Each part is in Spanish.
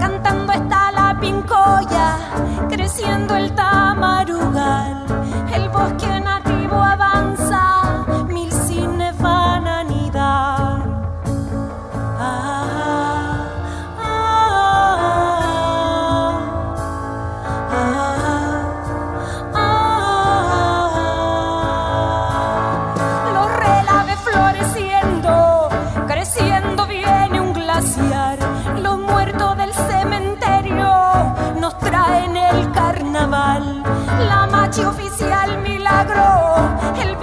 Cantando está la pincoya. oficial milagro, el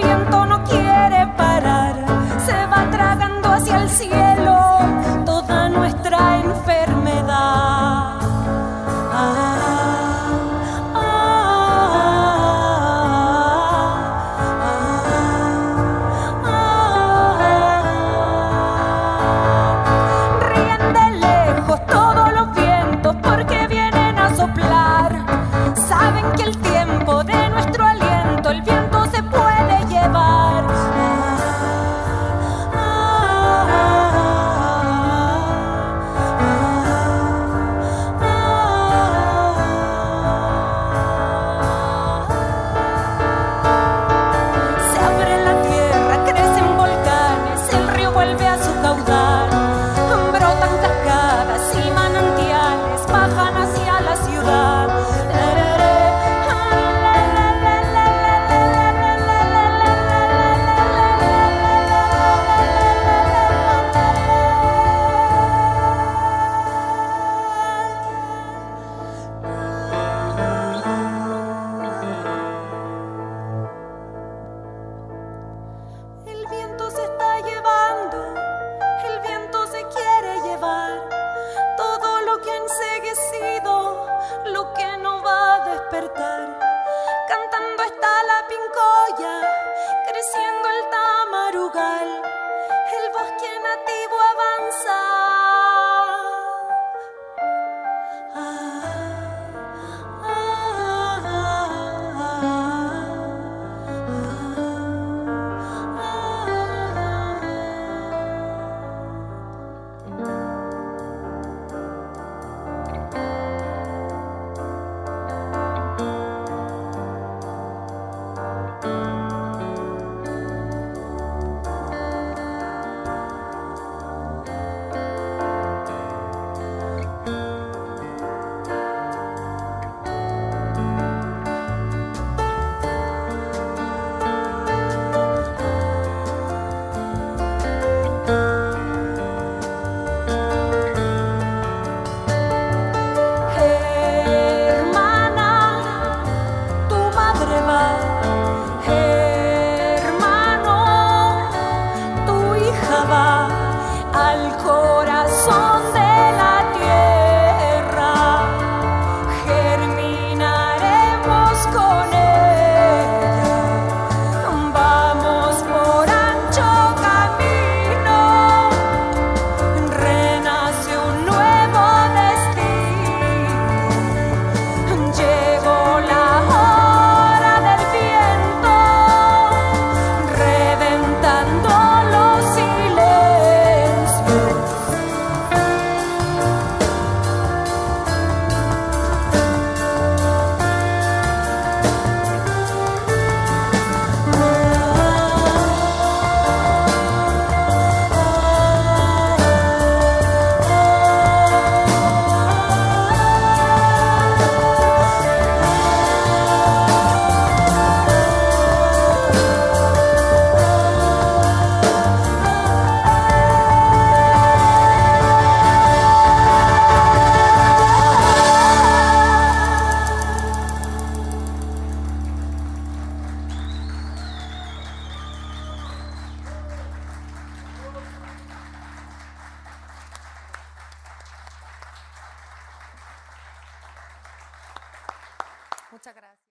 Muchas gracias.